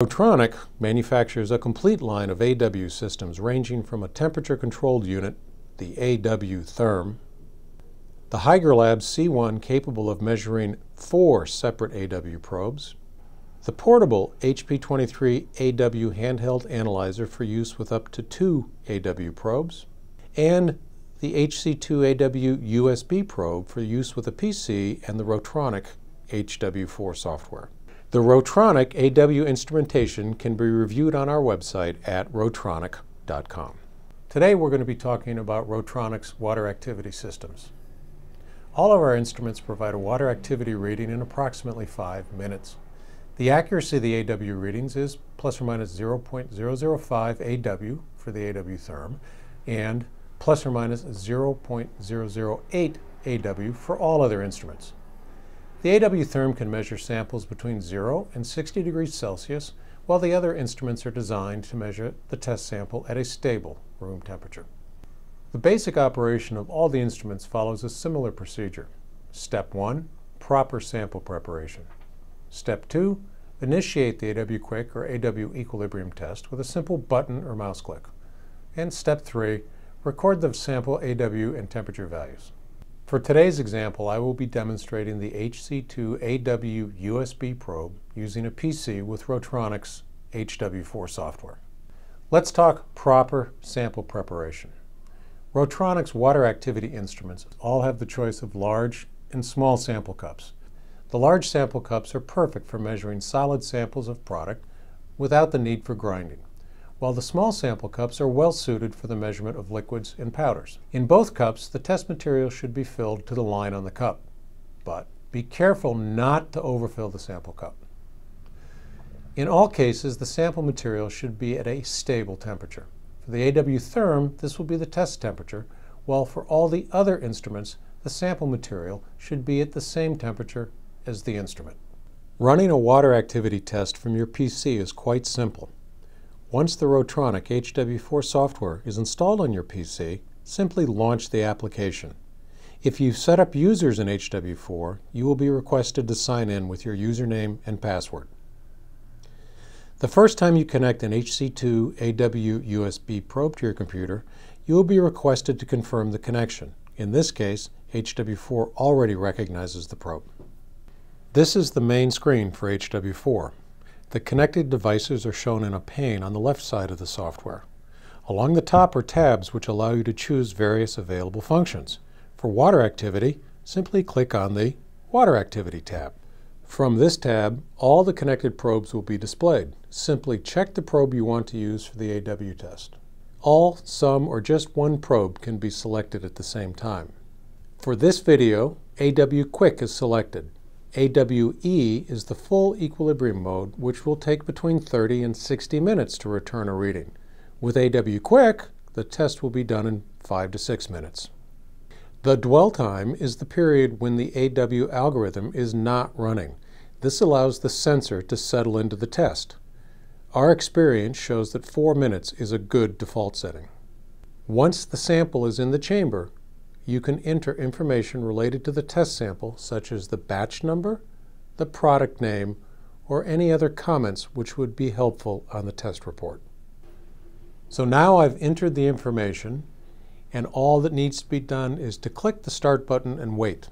Rotronic manufactures a complete line of AW systems ranging from a temperature-controlled unit, the AW Therm, the Hygrolab C1 capable of measuring four separate AW probes, the portable HP23 AW handheld analyzer for use with up to two AW probes, and the HC2AW USB probe for use with a PC and the Rotronic HW4 software. The Rotronic AW instrumentation can be reviewed on our website at rotronic.com. Today we're going to be talking about Rotronic's water activity systems. All of our instruments provide a water activity reading in approximately five minutes. The accuracy of the AW readings is plus or minus 0.005 AW for the AW therm and plus or minus 0.008 AW for all other instruments. The AW therm can measure samples between 0 and 60 degrees Celsius, while the other instruments are designed to measure the test sample at a stable room temperature. The basic operation of all the instruments follows a similar procedure. Step 1, proper sample preparation. Step 2, initiate the AW Quick or AW Equilibrium test with a simple button or mouse click. And step 3, record the sample AW and temperature values. For today's example, I will be demonstrating the HC2AW USB probe using a PC with Rotronic's HW4 software. Let's talk proper sample preparation. Rotronic's water activity instruments all have the choice of large and small sample cups. The large sample cups are perfect for measuring solid samples of product without the need for grinding while the small sample cups are well suited for the measurement of liquids and powders. In both cups, the test material should be filled to the line on the cup, but be careful not to overfill the sample cup. In all cases, the sample material should be at a stable temperature. For the AW therm, this will be the test temperature, while for all the other instruments, the sample material should be at the same temperature as the instrument. Running a water activity test from your PC is quite simple. Once the Rotronic HW4 software is installed on your PC, simply launch the application. If you've set up users in HW4, you will be requested to sign in with your username and password. The first time you connect an HC2 AW USB probe to your computer, you will be requested to confirm the connection. In this case, HW4 already recognizes the probe. This is the main screen for HW4. The connected devices are shown in a pane on the left side of the software. Along the top are tabs which allow you to choose various available functions. For water activity, simply click on the Water Activity tab. From this tab, all the connected probes will be displayed. Simply check the probe you want to use for the AW test. All, some, or just one probe can be selected at the same time. For this video, AW Quick is selected. AWE is the full equilibrium mode, which will take between 30 and 60 minutes to return a reading. With AW Quick, the test will be done in 5 to 6 minutes. The dwell time is the period when the AW algorithm is not running. This allows the sensor to settle into the test. Our experience shows that 4 minutes is a good default setting. Once the sample is in the chamber, you can enter information related to the test sample, such as the batch number, the product name, or any other comments which would be helpful on the test report. So now I've entered the information, and all that needs to be done is to click the Start button and wait.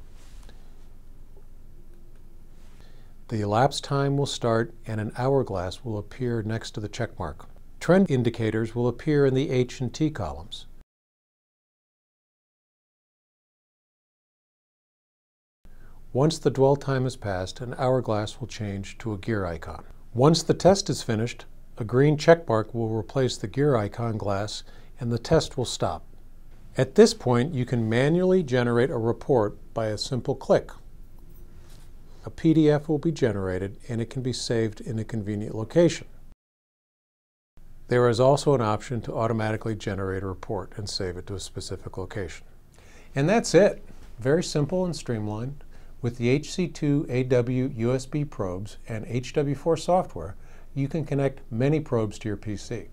The elapsed time will start and an hourglass will appear next to the check mark. Trend indicators will appear in the H and T columns. Once the dwell time has passed, an hourglass will change to a gear icon. Once the test is finished, a green check mark will replace the gear icon glass and the test will stop. At this point, you can manually generate a report by a simple click. A PDF will be generated and it can be saved in a convenient location. There is also an option to automatically generate a report and save it to a specific location. And that's it. Very simple and streamlined. With the HC2AW USB probes and HW4 software, you can connect many probes to your PC.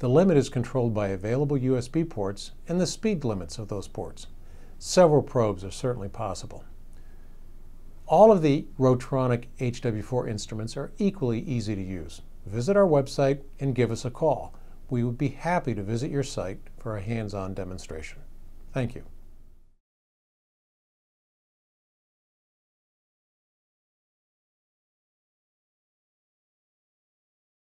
The limit is controlled by available USB ports and the speed limits of those ports. Several probes are certainly possible. All of the Rotronic HW4 instruments are equally easy to use. visit our website and give us a call. We would be happy to visit your site for a hands-on demonstration. Thank you.